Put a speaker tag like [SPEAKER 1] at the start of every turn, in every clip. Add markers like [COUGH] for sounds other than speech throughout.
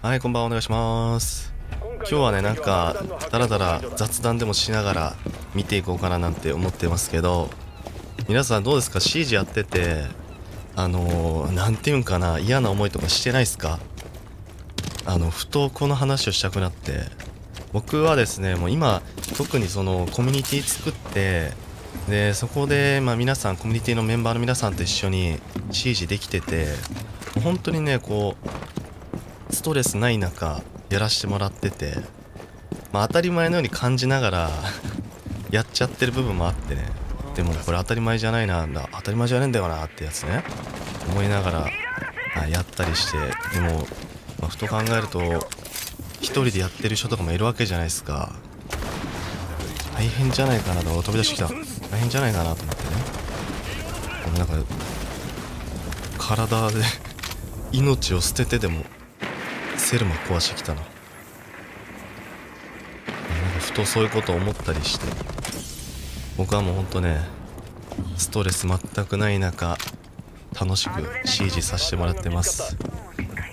[SPEAKER 1] はい、こんばんは、お願いします。今日はね、なんか、だらだら雑談でもしながら見ていこうかななんて思ってますけど、皆さんどうですか ?CG やってて、あのー、なんていうんかな、嫌な思いとかしてないですか？あの、ふとこの話をしたくなって、僕はですね、もう今、特にそのコミュニティ作って、で、そこで、まあ皆さん、コミュニティのメンバーの皆さんと一緒に CG できてて、本当にね、こう、ストレスない中やらしてもらってて、まあ、当たり前のように感じながら [LAUGHS] やっちゃってる部分もあってね。でもこれ当たり前じゃないな当たり前じゃねえんだよなってやつね。思いながらあやったりしてでも、まあ、ふと考えると一人でやってる人とかもいるわけじゃないですか。大変じゃないかなと飛び出してきた。大変じゃないかなと思ってね。でもなんか体で [LAUGHS] 命を捨ててでもセルマ壊してきたななんかふとそういうこと思ったりして。僕はもうほんとねストレス全くない中楽しく CG させてもらってます。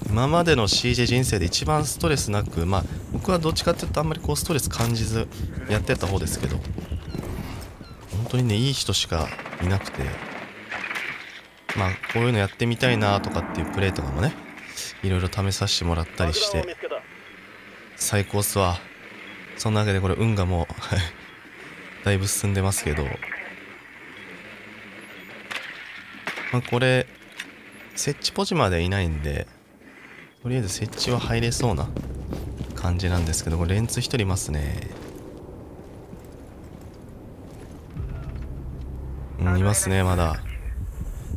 [SPEAKER 1] 今までの CG 人生で一番ストレスなくまあ僕はどっちかっていうとあんまりこうストレス感じずやってた方ですけど本当にねいい人しかいなくてまあこういうのやってみたいなとかっていうプレイとかもねいろいろ試させてもらったりして最高っすわ。そんなわけでこれ運がもう [LAUGHS] だいぶ進んでますけど。まあこれ設置ポジまでいないんでとりあえず設置は入れそうな感じなんですけどこれレンツ1人いますね。うんいますねまだ。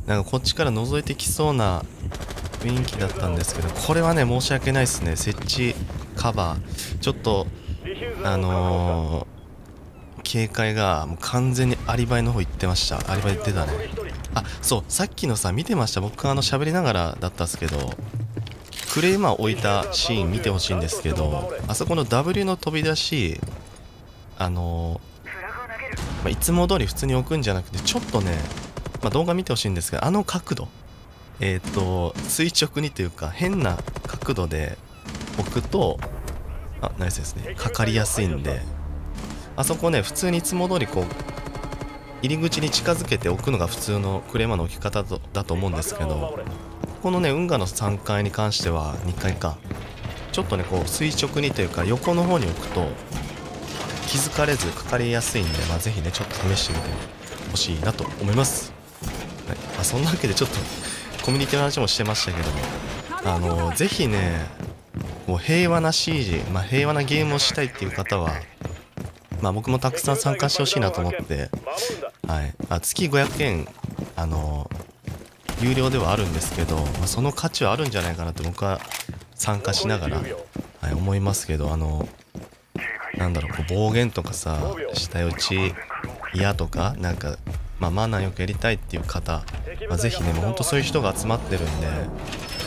[SPEAKER 1] なんかこっちから覗いてきそうな雰囲気だったんですけどこれはね申し訳ないですね。設置カバー。ちょっとあのー、警戒がもう完全にアリバイの方行ってました。アリバイ出たね。あそうさっきのさ見てました。僕あの喋りながらだったんですけどクレーマー置いたシーン見てほしいんですけどあそこの W の飛び出しあのーまあ、いつも通り普通に置くんじゃなくてちょっとね、まあ、動画見てほしいんですがあの角度。えっ、ー、と垂直にというか変な角度で置くとあナイスですねかかりやすいんであそこね普通にいつも通りこう入り口に近づけて置くのが普通のクレーマーの置き方だと思うんですけどこのね運河の3階に関しては2階か。ちょっとねこう垂直にというか横の方に置くと気づかれずかかりやすいんで、まあ、ぜひねちょっと試してみてほしいなと思います、はい。まあ、そんなわけでちょっとコミュニティの話もしてましたけどもあのぜひねこう平和な CG、まあ、平和なゲームをしたいっていう方は、まあ、僕もたくさん参加してほしいなと思って、はい。あ、月500円あの有料ではあるんですけど、まあ、その価値はあるんじゃないかなって僕は参加しながら、はい、思いますけどあのなんだろうこう暴言とかさ下打ち嫌とかなんか、まあ、マナーよくやりたいっていう方まあ、ぜひねもうほんとそういう人が集まってるんで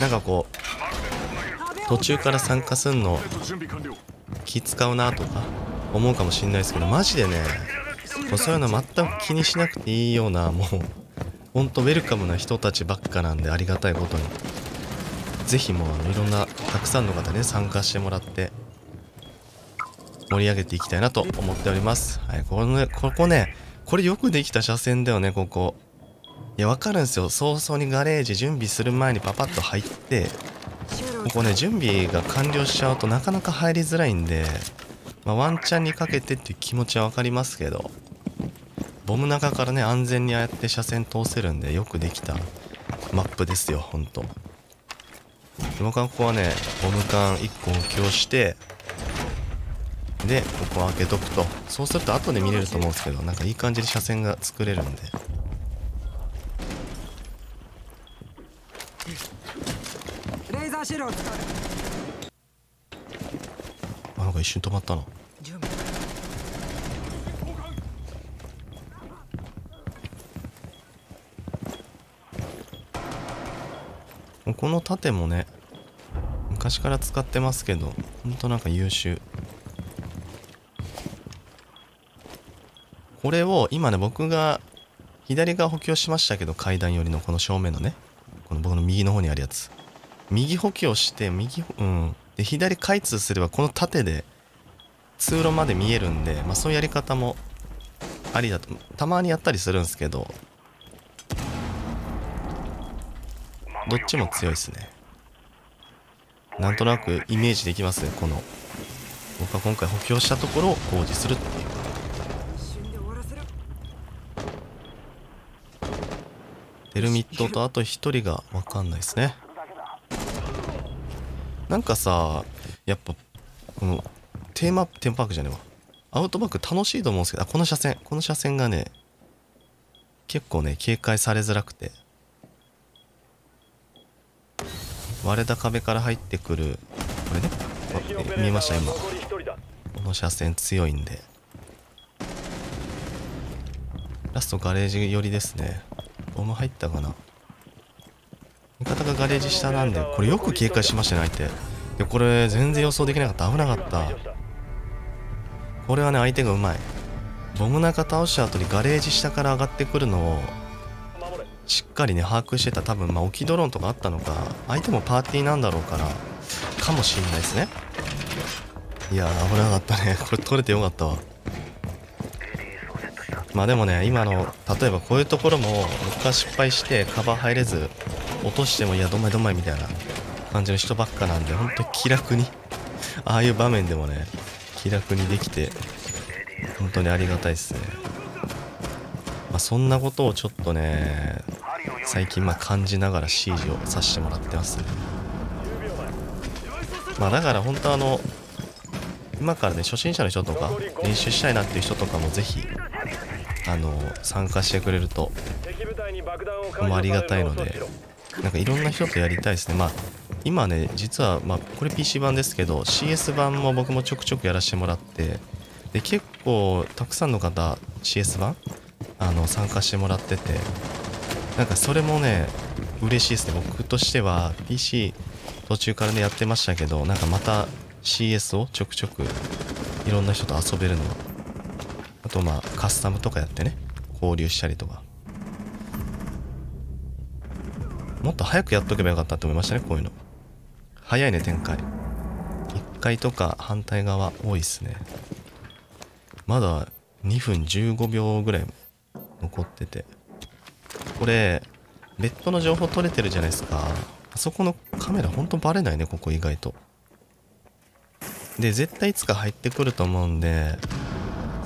[SPEAKER 1] なんかこう途中から参加するの気使うなとか思うかもしんないですけどマジでねもうそういうの全く気にしなくていいようなもうほんとウェルカムな人たちばっかなんでありがたいことに。ぜひもうあのいろんなたくさんの方ね参加してもらって盛り上げていきたいなと思っております。はいこのねここねこれよくできた車線だよねここ。いや、わかるんですよ。早々にガレージ準備する前にパパッと入って、ここね、準備が完了しちゃうとなかなか入りづらいんで、まあ、ワンチャンにかけてっていう気持ちはわかりますけど、ボム中からね、安全にああやって車線通せるんで、よくできたマップですよ、ほんと。僕はここはね、ボム缶1個補強して、で、ここ開けとくと。そうすると後で見れると思うんですけど、なんかいい感じに車線が作れるんで。
[SPEAKER 2] レーザーシェルを使う
[SPEAKER 1] あなんか一瞬止まったな。
[SPEAKER 2] 準備
[SPEAKER 1] この盾もね昔から使ってますけどほんとなんか優秀。これを今ね僕が左側補強しましたけど階段寄りのこの正面のね。この僕の右の方にあるやつ。右補強して右うん。で左開通すればこの縦で通路まで見えるんで、まあ、そういうやり方もありだと。たまにやったりするんですけどどっちも強いですね。なんとなくイメージできますねこの。僕は今回補強したところを工事するっていう
[SPEAKER 2] 一瞬で終わらせる
[SPEAKER 1] テルミットとあと1人が分かんないですね。なんかさやっぱこのテーマテーマパークじゃねえわ。アウトバック楽しいと思うんですけどあこの車線この車線がね結構ね警戒されづらくて。割れた壁から入ってくるこれね？見えました今。この車線強いんで。ラストガレージ寄りですね。ボム入ったかな？味方がガレージ下なんでこれよく警戒しましたね相手。でこれ全然予想できなかった。危なかった。これはね相手がうまい。ボム中倒した後にガレージ下から上がってくるのをしっかりね把握してた。多分まあ置きドローンとかあったのか相手もパーティーなんだろうからかもしんないですね。いや危なかったね。これ取れてよかったわ。まあでもね今の例えばこういうところも僕が失敗してカバー入れず落としてもいやどんまいどんまいみたいな感じの人ばっかなんで本当に気楽にああいう場面でもね気楽にできて本当にありがたいですね。まあそんなことをちょっとね最近まあ感じながら CG をさせてもらってます。ねまあだから本当あの今からね初心者の人とか練習したいなっていう人とかもぜひあの参加してくれるともありがたいのでなんかいろんな人とやりたいですね。まあ今ね実はまあこれ PC 版ですけど CS 版も僕もちょくちょくやらせてもらってで結構たくさんの方 CS 版あの参加してもらっててなんかそれもね嬉しいですね。僕としては PC 途中からねやってましたけどなんかまた CS をちょくちょくいろんな人と遊べるのあとまあカスタムとかやってね交流したりとか。もっと早くやっとけばよかったって思いましたねこういうの。早いね展開。1階とか反対側多いっすね。まだ2分15秒ぐらい残ってて。これベッドの情報取れてるじゃないですか。あそこのカメラほんとバレないねここ意外と。で絶対いつか入ってくると思うんで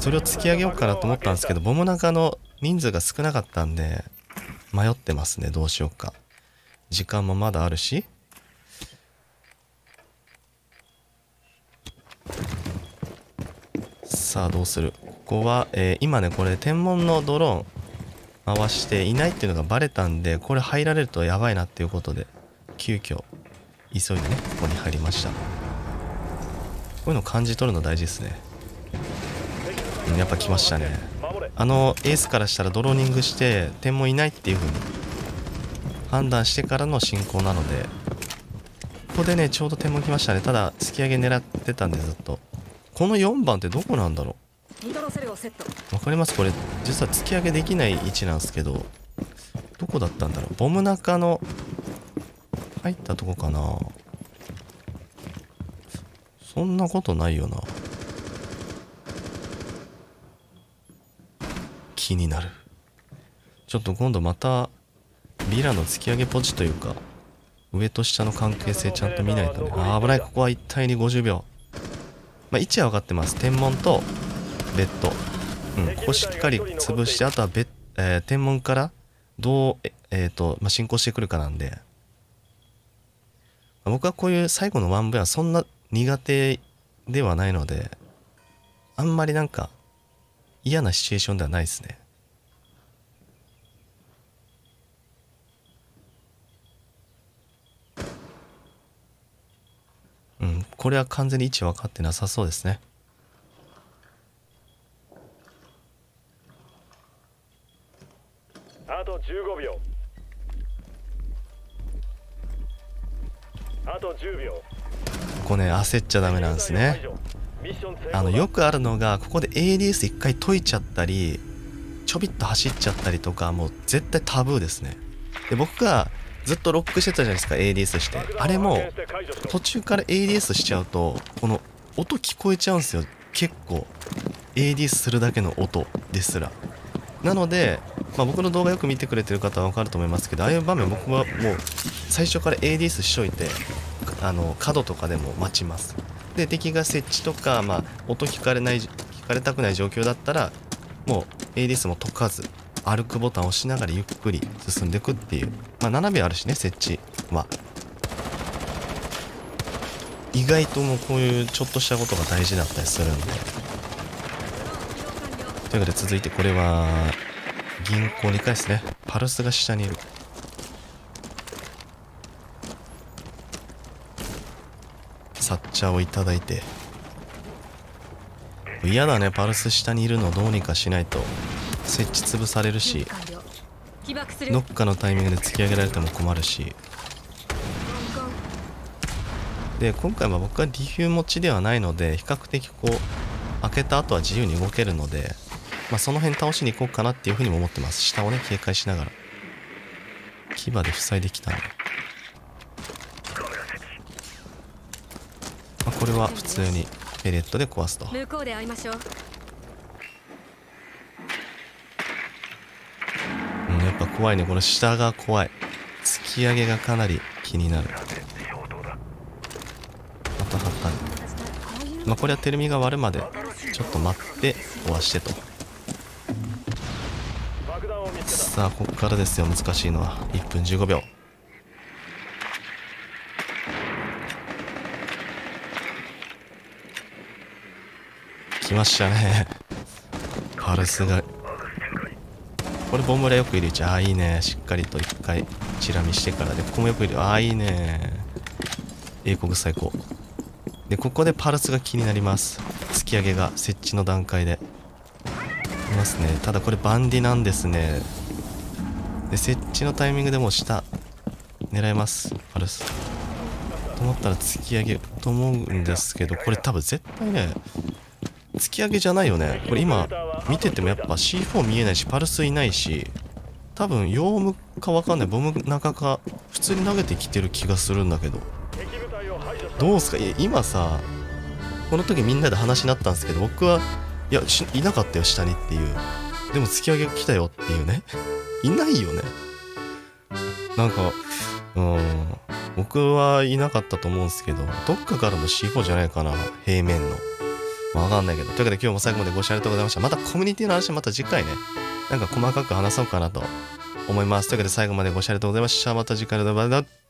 [SPEAKER 1] それを突き上げようかなと思ったんですけどボム中の人数が少なかったんで迷ってますねどうしようか。時間もまだあるし。さあどうする？ここは、えー今ねこれ天文のドローン回していないっていうのがバレたんでこれ入られるとやばいなっていうことで急遽急いでねここに入りました。こういうの感じ取るの大事ですね。やっぱ来ましたね。あのエースからしたらドローニングして点もいないっていう風に判断してからの進行なのでここでねちょうど点も来ましたね。ただ突き上げ狙ってたんでずっと。この4番ってどこなんだろう？わかります？これ実は突き上げできない位置なんですけどどこだったんだろう？ボム中の入ったとこかな？そんなことないよな。気になる。ちょっと今度またビラの突き上げポジというか上と下の関係性ちゃんと見ないとね。あー危ない。ここは1対2 50秒まあ位置は分かってます。天文とベッドうん。ここしっかり潰してあとはベッ、えー天文からどうええーと、まあ、進行してくるかなんで。僕はこういう最後のワンブはそんな苦手ではないのであんまりなんか嫌なシチュエーションではないですね。うんこれは完全に位置分かってなさそうですね。
[SPEAKER 3] あと15秒。あと10秒。
[SPEAKER 1] ここね焦っちゃダメなんですねあのよくあるのがここで ADS 一回解いちゃったりちょびっと走っちゃったりとかもう絶対タブーですね。で僕がずっとロックしてたじゃないですか ADS して。あれも途中から ADS しちゃうとこの音聞こえちゃうんですよ。結構 ADS するだけの音ですら。なので、まあ、僕の動画よく見てくれてる方は分かると思いますけどああいう場面僕はもう最初から ADS しといてあの角とかでも待ちます。で敵が設置とか、まあ、音聞かれない聞かれたくない状況だったらもう ADS も解かず歩くボタンを押しながらゆっくり進んでいくっていうまあ7秒あるしね設置は。意外ともうこういうちょっとしたことが大事だったりするんで。というわけで続いてこれは銀行2階ですね。パルスが下にいる。サッチャーをいただいて。嫌だねパルス下にいるのどうにかしないと。設置潰されるし。どっかのタイミングで突き上げられても困るし。で今回は僕はディフュー持ちではないので比較的こう開けた後は自由に動けるので、まあ、その辺倒しに行こうかなっていうふうにも思ってます。下をね警戒しながら。牙で塞いできたんで、まあ、これは普通にペレットで壊すと。
[SPEAKER 2] 向こうで会いましょう。
[SPEAKER 1] うん、やっぱ怖いね。この下が怖い。突き上げがかなり気になる。また貼ったね。まあこれはテルミが割るまでちょっと待って終わしてと。さあここからですよ。難しいのは。1分15秒来ましたね。パルスがこれボムラよくいるうちああいいね。しっかりと一回チラ見してから。でここもよくいる。ああいいね。英国最高。でここでパルスが気になります。突き上げが設置の段階で。いますね。ただこれバンディなんですね。で設置のタイミングでもう下狙えます。パルス。と思ったら突き上げと思うんですけどこれ多分絶対ね突き上げじゃないよね。これ今見ててもやっぱ C4 見えないしパルスいないし多分ヨウムかわかんない。ボム中か普通に投げてきてる気がするんだけど。どうすか？いや今さこの時みんなで話になったんですけど僕はいやいなかったよ下にっていう。でも突き上げ来たよっていうね。[LAUGHS] いないよね。なんかうん僕はいなかったと思うんですけどどっかからの C4 じゃないかな平面の。わかんないけど。というわけで今日も最後までご視聴ありがとうございました。またコミュニティの話はまた次回ね。なんか細かく話そうかなと思います。というわけで最後までご視聴ありがとうございました。また次回の動画で。